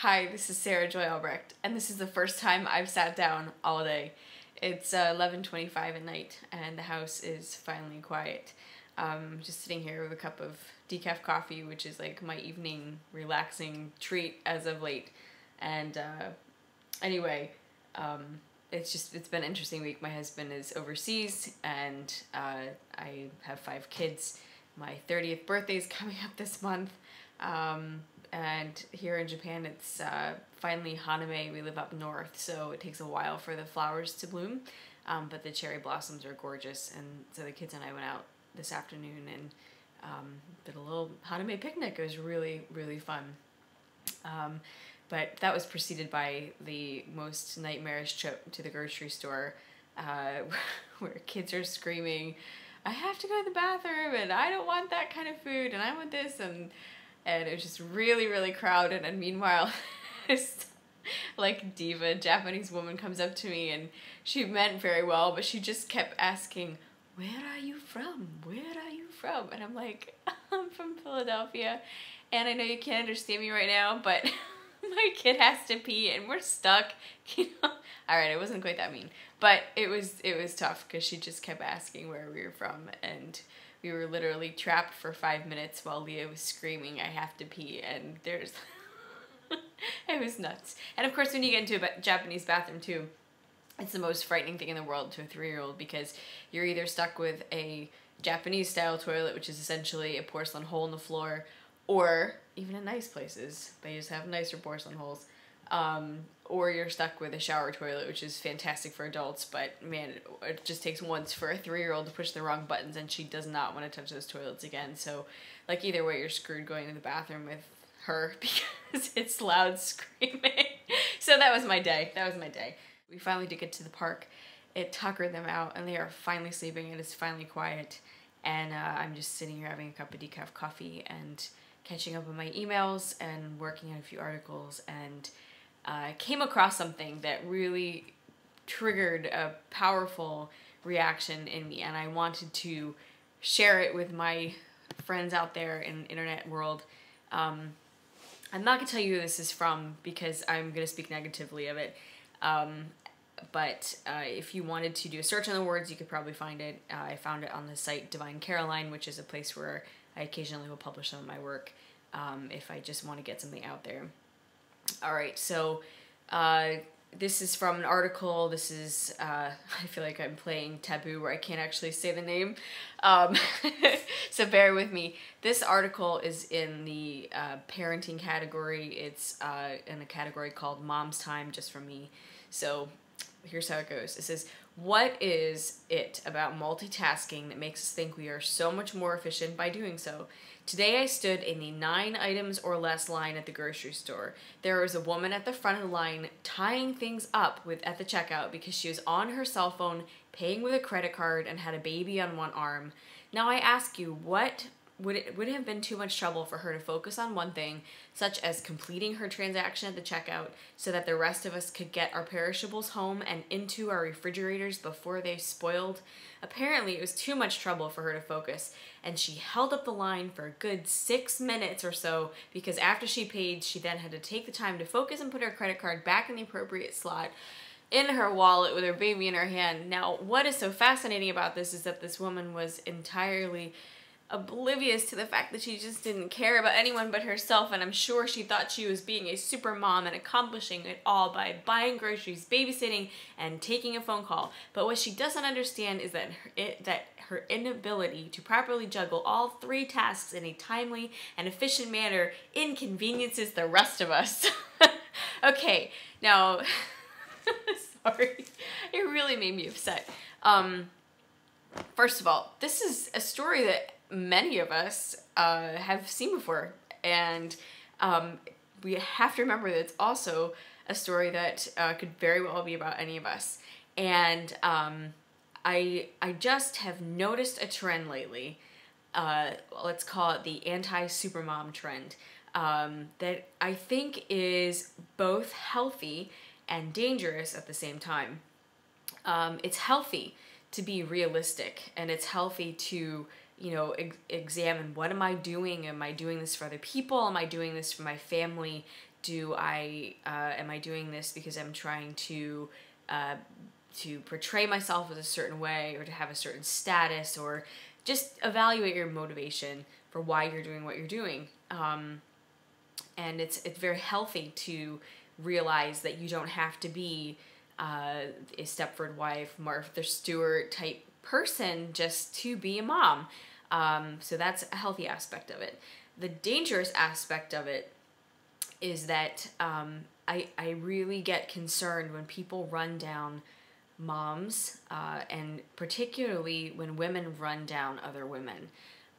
Hi, this is Sarah Joy Albrecht, and this is the first time I've sat down all day. It's uh, 11.25 at night, and the house is finally quiet. Um, just sitting here with a cup of decaf coffee, which is like my evening relaxing treat as of late. And uh, anyway, um, it's just it's been an interesting week. My husband is overseas, and uh, I have five kids. My 30th birthday is coming up this month. Um, and here in Japan it's uh, finally Hanami. We live up north, so it takes a while for the flowers to bloom, um, but the cherry blossoms are gorgeous. And so the kids and I went out this afternoon and um, did a little Hanami picnic. It was really really fun. Um, but that was preceded by the most nightmarish trip to the grocery store, uh, where kids are screaming, "I have to go to the bathroom," and I don't want that kind of food, and I want this, and and it was just really really crowded. And meanwhile this like diva japanese woman comes up to me and she meant very well but she just kept asking where are you from? Where are you from? And i'm like i'm from philadelphia. And i know you can't understand me right now but my kid has to pee and we're stuck you know? All right it wasn't quite that mean but it was it was tough because she just kept asking where we were from and we were literally trapped for five minutes while Leah was screaming, I have to pee, and there's. it was nuts. And of course, when you get into a Japanese bathroom, too, it's the most frightening thing in the world to a three year old because you're either stuck with a Japanese style toilet, which is essentially a porcelain hole in the floor, or even in nice places, they just have nicer porcelain holes. Um, or you're stuck with a shower toilet, which is fantastic for adults, but man, it just takes once for a three year old to push the wrong buttons and she does not want to touch those toilets again. So, like, either way, you're screwed going to the bathroom with her because it's loud screaming. so, that was my day. That was my day. We finally did get to the park. It tuckered them out, and they are finally sleeping, and it's finally quiet. And uh, I'm just sitting here having a cup of decaf coffee and catching up on my emails and working on a few articles and uh, came across something that really triggered a powerful reaction in me, and I wanted to share it with my friends out there in the internet world. Um, I'm not gonna tell you who this is from because I'm gonna speak negatively of it. Um, but uh, if you wanted to do a search on the words, you could probably find it. Uh, I found it on the site Divine Caroline, which is a place where I occasionally will publish some of my work um, if I just want to get something out there. All right, so uh, this is from an article. This is, uh, I feel like I'm playing Taboo where I can't actually say the name. Um, so bear with me. This article is in the uh, parenting category. It's uh, in a category called Mom's Time Just For Me. So here's how it goes. It says, what is it about multitasking that makes us think we are so much more efficient by doing so? Today I stood in the nine items or less line at the grocery store. There was a woman at the front of the line tying things up with at the checkout because she was on her cell phone paying with a credit card and had a baby on one arm. Now I ask you, what would it would have been too much trouble for her to focus on one thing, such as completing her transaction at the checkout, so that the rest of us could get our perishables home and into our refrigerators before they spoiled? Apparently, it was too much trouble for her to focus, and she held up the line for a good six minutes or so because after she paid, she then had to take the time to focus and put her credit card back in the appropriate slot in her wallet with her baby in her hand. Now, what is so fascinating about this is that this woman was entirely oblivious to the fact that she just didn't care about anyone but herself and I'm sure she thought she was being a super mom and accomplishing it all by buying groceries, babysitting, and taking a phone call. But what she doesn't understand is that her, it, that her inability to properly juggle all three tasks in a timely and efficient manner inconveniences the rest of us. okay, now, sorry, it really made me upset. Um, first of all, this is a story that many of us uh, have seen before. And um, we have to remember that it's also a story that uh, could very well be about any of us. And um, I, I just have noticed a trend lately. Uh, let's call it the anti-supermom trend. Um, that I think is both healthy and dangerous at the same time. Um, it's healthy to be realistic and it's healthy to you know, ex- examine what am I doing? Am I doing this for other people? Am I doing this for my family? do I uh, am I doing this because I'm trying to uh, to portray myself as a certain way or to have a certain status or just evaluate your motivation for why you're doing what you're doing. Um, and it's it's very healthy to realize that you don't have to be uh, a Stepford wife, Martha Stewart type person just to be a mom. Um, so that's a healthy aspect of it. The dangerous aspect of it is that um, I, I really get concerned when people run down moms, uh, and particularly when women run down other women.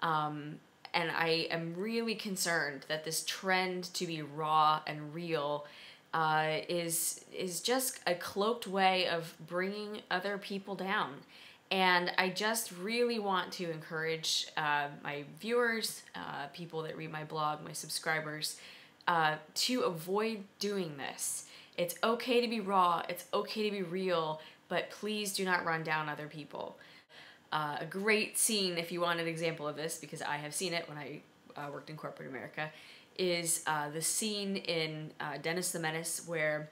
Um, and I am really concerned that this trend to be raw and real uh, is is just a cloaked way of bringing other people down. And I just really want to encourage uh, my viewers, uh, people that read my blog, my subscribers, uh, to avoid doing this. It's okay to be raw, it's okay to be real, but please do not run down other people. Uh, a great scene, if you want an example of this, because I have seen it when I uh, worked in corporate America, is uh, the scene in Dennis the Menace where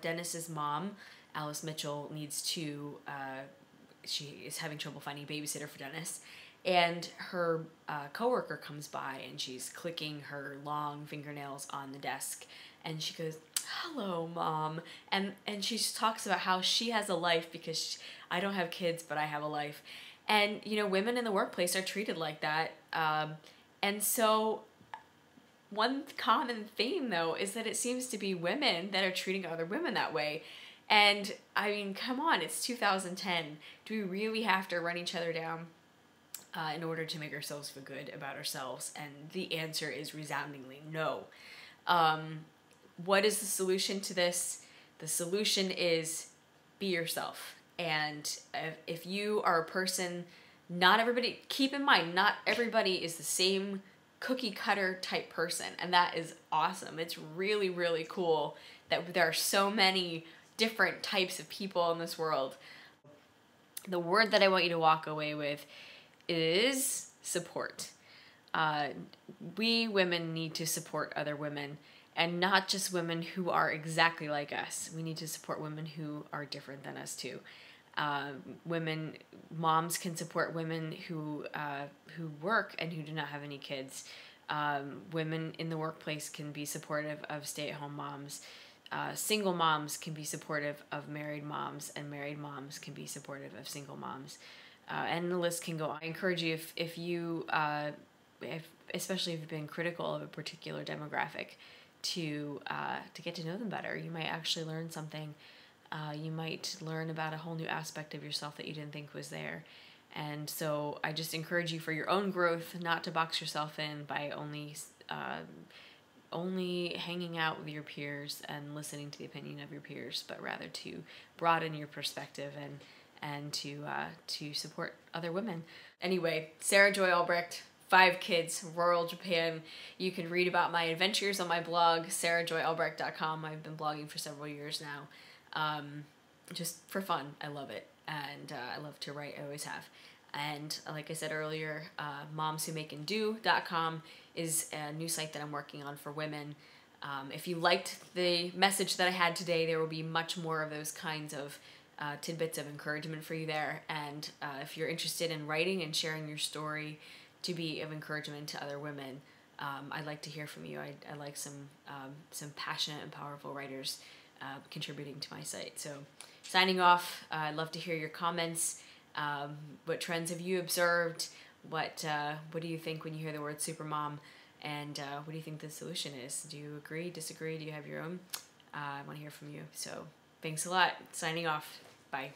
Dennis's mom, Alice Mitchell, needs to. She is having trouble finding a babysitter for Dennis, and her uh, coworker comes by and she's clicking her long fingernails on the desk, and she goes, hello mom and and she talks about how she has a life because she, i don't have kids but i have a life. And you know women in the workplace are treated like that um, and so one common theme though is that it seems to be women that are treating other women that way and i mean come on it's 2010 do we really have to run each other down uh, in order to make ourselves feel good about ourselves and the answer is resoundingly no um, what is the solution to this? The solution is be yourself. And if, if you are a person, not everybody, keep in mind, not everybody is the same cookie cutter type person. And that is awesome. It's really, really cool that there are so many different types of people in this world. The word that I want you to walk away with is support. Uh, we women need to support other women and not just women who are exactly like us. We need to support women who are different than us too. Uh, women, moms can support women who uh, who work and who do not have any kids. Um, women in the workplace can be supportive of stay-at-home moms. Uh, single moms can be supportive of married moms, and married moms can be supportive of single moms. Uh, and the list can go on. I encourage you if if you uh, if especially if you've been critical of a particular demographic to uh, to get to know them better. You might actually learn something. Uh, you might learn about a whole new aspect of yourself that you didn't think was there. And so I just encourage you for your own growth, not to box yourself in by only uh, only hanging out with your peers and listening to the opinion of your peers, but rather to broaden your perspective and and to uh, to support other women. Anyway, Sarah Joy Albrecht, five kids, rural Japan. You can read about my adventures on my blog, sarahjoyalbrecht.com. I've been blogging for several years now. Um, just for fun. I love it. And uh, I love to write. I always have. And like I said earlier, uh, momswhomakeanddo.com is a new site that I'm working on for women. Um, if you liked the message that I had today, there will be much more of those kinds of uh, tidbits of encouragement for you there. And uh, if you're interested in writing and sharing your story, to be of encouragement to other women. Um, I'd like to hear from you. I, I like some um, some passionate and powerful writers uh, contributing to my site. So, signing off. Uh, I'd love to hear your comments. Um, what trends have you observed? What uh, what do you think when you hear the word supermom? And uh, what do you think the solution is? Do you agree? Disagree? Do you have your own? Uh, I want to hear from you. So, thanks a lot. Signing off. Bye.